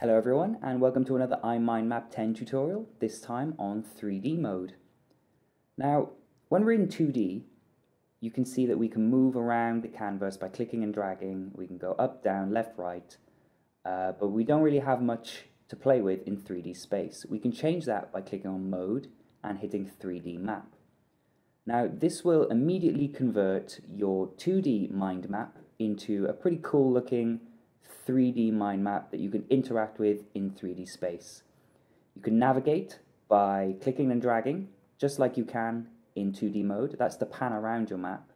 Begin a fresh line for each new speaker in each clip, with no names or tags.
Hello everyone and welcome to another iMindMap 10 tutorial, this time on 3D mode. Now, when we're in 2D, you can see that we can move around the canvas by clicking and dragging, we can go up, down, left, right, uh, but we don't really have much to play with in 3D space. We can change that by clicking on mode and hitting 3D map. Now this will immediately convert your 2D mind map into a pretty cool looking 3D mind map that you can interact with in 3D space. You can navigate by clicking and dragging, just like you can in 2D mode. That's the pan around your map.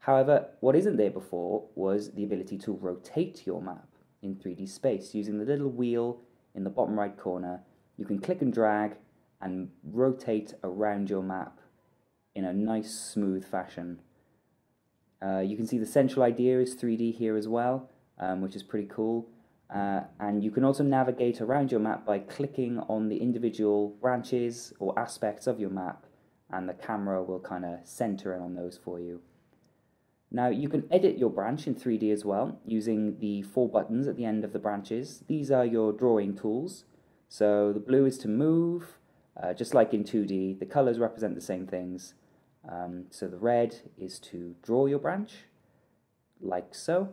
However, what isn't there before was the ability to rotate your map in 3D space using the little wheel in the bottom right corner. You can click and drag and rotate around your map in a nice smooth fashion. Uh, you can see the central idea is 3D here as well um, which is pretty cool. Uh, and you can also navigate around your map by clicking on the individual branches or aspects of your map and the camera will kind of center in on those for you. Now you can edit your branch in 3D as well using the four buttons at the end of the branches. These are your drawing tools. So the blue is to move, uh, just like in 2D, the colors represent the same things. Um, so the red is to draw your branch, like so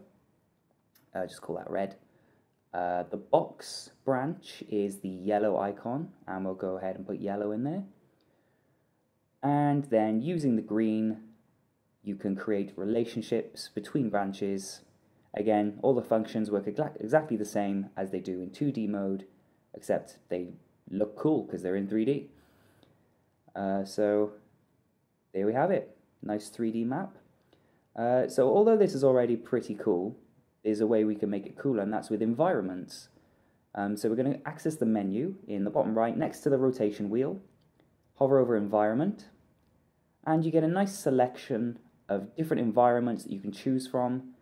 uh, just call that red. Uh, the box branch is the yellow icon, and we'll go ahead and put yellow in there. And then using the green, you can create relationships between branches. Again, all the functions work exactly the same as they do in 2D mode, except they look cool because they're in 3D. Uh, so there we have it, nice 3D map. Uh, so although this is already pretty cool, is a way we can make it cooler, and that's with environments. Um, so we're going to access the menu in the bottom right next to the rotation wheel, hover over environment, and you get a nice selection of different environments that you can choose from.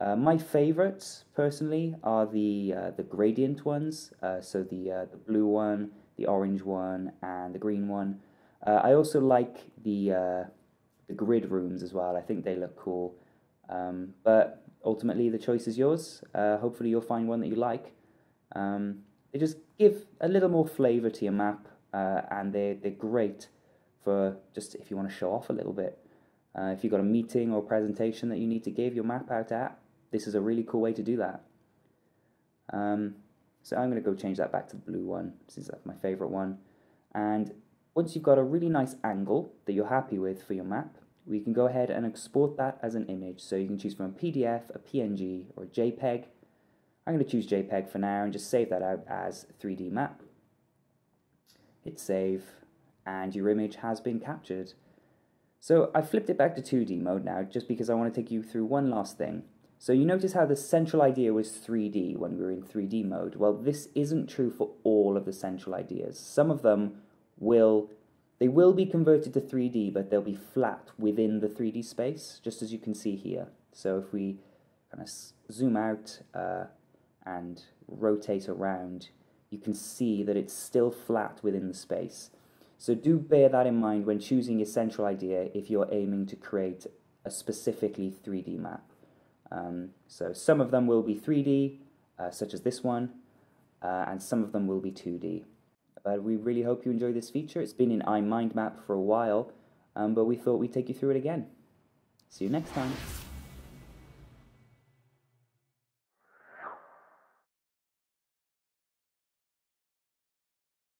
Uh, my favorites, personally, are the uh, the gradient ones, uh, so the, uh, the blue one, the orange one, and the green one. Uh, I also like the, uh, the grid rooms as well, I think they look cool. Um, but ultimately the choice is yours. Uh, hopefully you'll find one that you like. Um, they just give a little more flavour to your map uh, and they're, they're great for just if you want to show off a little bit. Uh, if you've got a meeting or presentation that you need to give your map out at, this is a really cool way to do that. Um, so I'm going to go change that back to the blue one, since that's my favourite one. And once you've got a really nice angle that you're happy with for your map, we can go ahead and export that as an image. So you can choose from a PDF, a PNG, or a JPEG. I'm going to choose JPEG for now and just save that out as 3D map. Hit save, and your image has been captured. So I flipped it back to 2D mode now, just because I want to take you through one last thing. So you notice how the central idea was 3D when we were in 3D mode. Well, this isn't true for all of the central ideas. Some of them will they will be converted to 3D, but they'll be flat within the 3D space, just as you can see here. So if we kind of zoom out uh, and rotate around, you can see that it's still flat within the space. So do bear that in mind when choosing your central idea if you're aiming to create a specifically 3D map. Um, so some of them will be 3D, uh, such as this one, uh, and some of them will be 2D. But we really hope you enjoy this feature. It's been in iMindMap for a while, um, but we thought we'd take you through it again. See you next time.